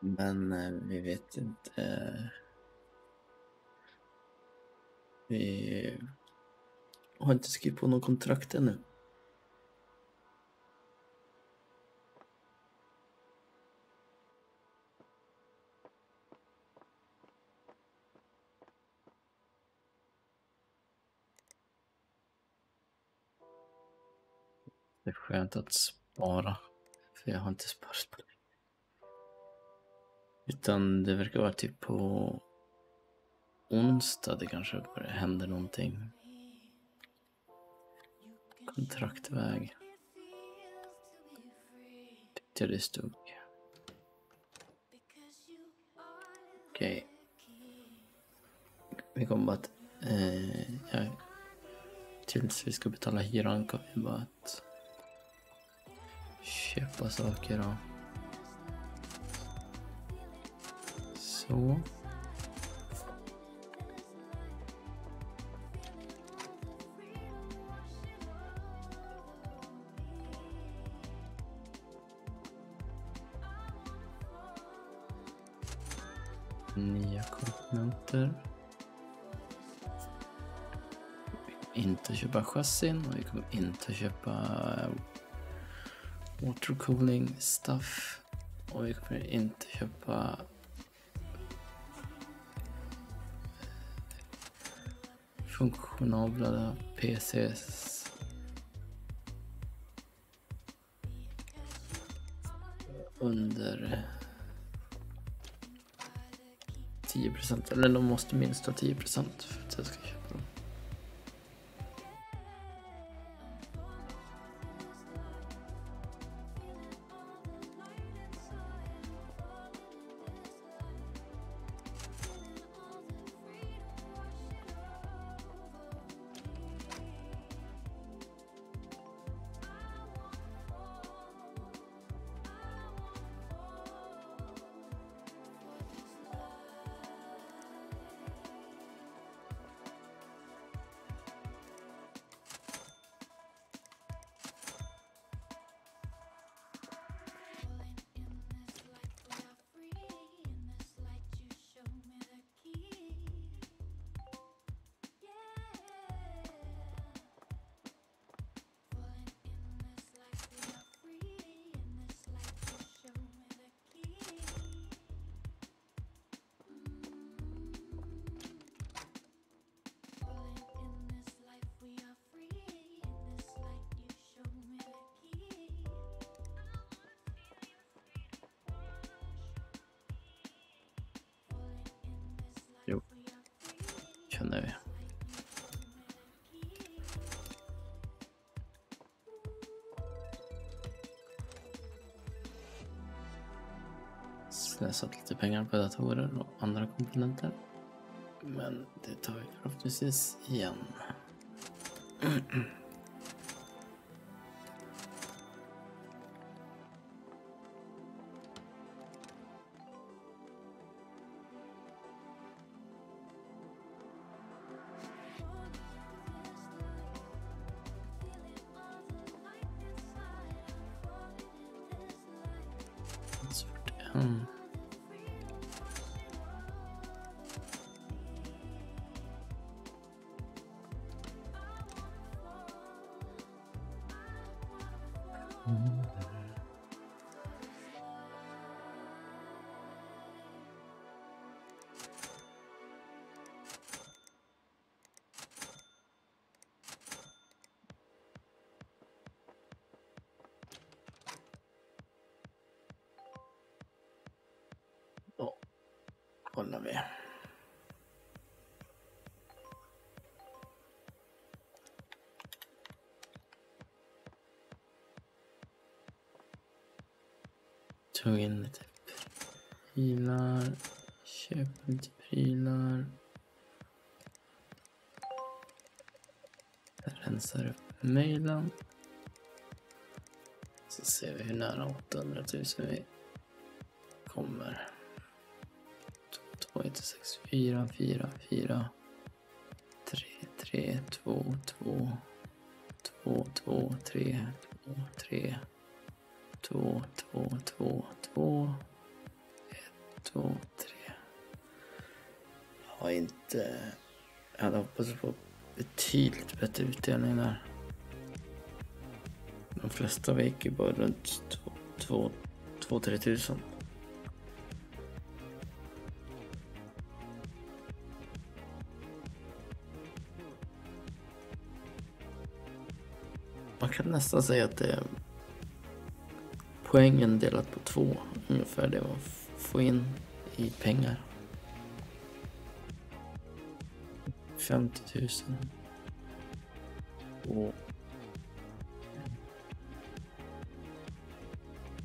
Men eh, vi vet inte. eh, Vi har inte skrivit på någon kontrakt ännu. Skönt att spara. För jag har inte sparat på det. Utan det verkar vara typ på onsdag det kanske börjar någonting. Kontraktväg. Tyckte jag det stod. Okej. Vi kommer bara att... Eh, ja, tills vi ska betala hyran kommer vi bara att köpa saker då. så. Nya komponenter. Inte köpa chassin och vi kommer inte köpa Watercooling stuff. Och vi kommer inte köpa eh, funktionabla PCs. Under eh, 10 procent. Eller de måste minst ha 10 procent för att jag ska köpa Slösat lite pengar på datorer och andra komponenter. Men det tar vi förhoppningsvis igen. Tog in lite prylar. Köp lite prylar. Rensar upp mejlen. Så ser vi hur nära 800 000 vi kommer. 2, 1, 6, 4, 4, 4, 3, 3, tre, två, två, två, två, tre, två, tre, två, två, två, två, ett, två, tre. Jag har inte... Jag hade hoppats på betydligt bättre utdelning där. De flesta gick ju bara runt 2-3 tusen. Man kan nästan säga att det är poängen delat på två. Ungefär det man får in i pengar. 50 000. Och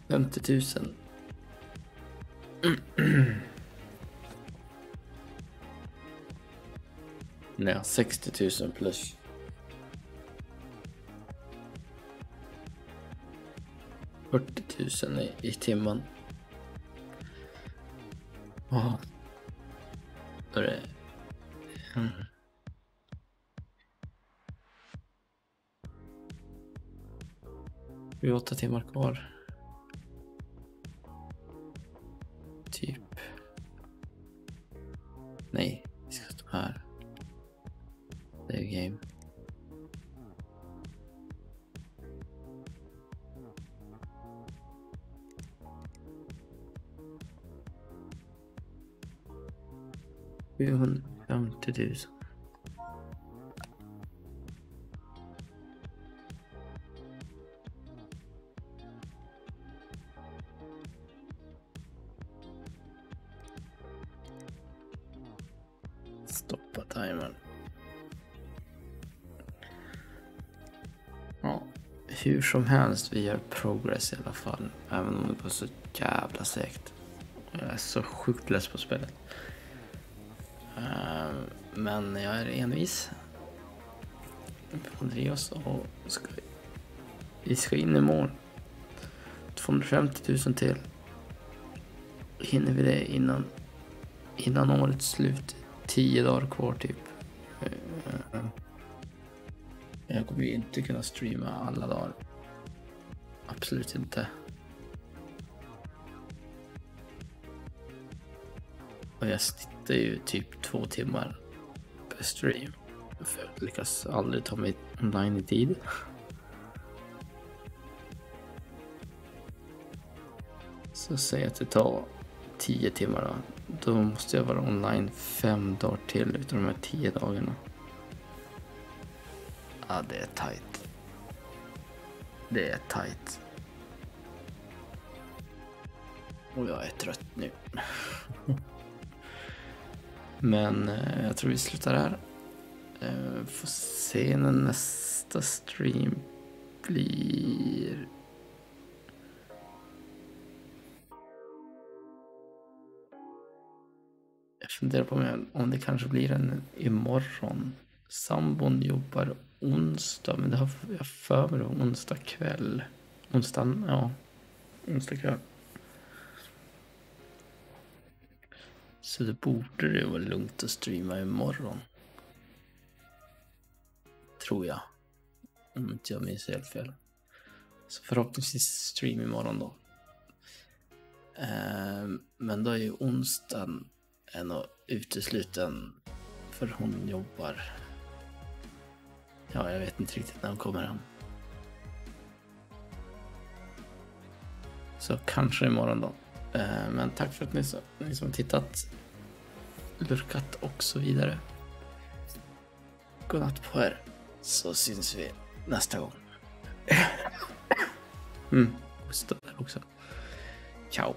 50 000. Nej, 60 000 plus. Fyrtio tusen i, i timmen. Ja. Då är det... Mm. Sju, åtta timmar kvar. Som helst, vi gör progress i alla fall. Även om det går så jävla segt. Jag är så sjukt less på spelet. Ehm, men jag är envis. Vi och ska, vi ska in i mål. 250 000 till. Hinner vi det innan, innan årets slut? Tio dagar kvar typ. Ehm, jag kommer ju inte kunna streama alla dagar. Absolut inte. Och jag snittar ju typ två timmar per stream. För jag lyckas aldrig ta mig online i tid. Så säg att det tar 10 timmar då. Då måste jag vara online fem dagar till utav de här 10 dagarna. Ja, det är tight. Det är tight. Och jag är trött nu. Men eh, jag tror vi slutar här. Eh, får se när nästa stream blir. Jag funderar på om- det kanske blir en imorgon. Sambon jobbar onsdag, men det har jag för mig det var onsdag kväll. Onsdag, ja. Onsdag kväll. Så det borde det vara lugnt att streama imorgon. Tror jag. Om inte jag minns helt fel. Så förhoppningsvis stream imorgon då. Eh, men då är ju onsdagen ändå utesluten. För hon jobbar. Ja, jag vet inte riktigt när hon kommer hem. Så kanske imorgon då. Eh, Men tack för att ni, ni som tittat, lurkat och så vidare. Godnatt på er, så syns vi nästa gång. Mm, hosta där också. Ciao.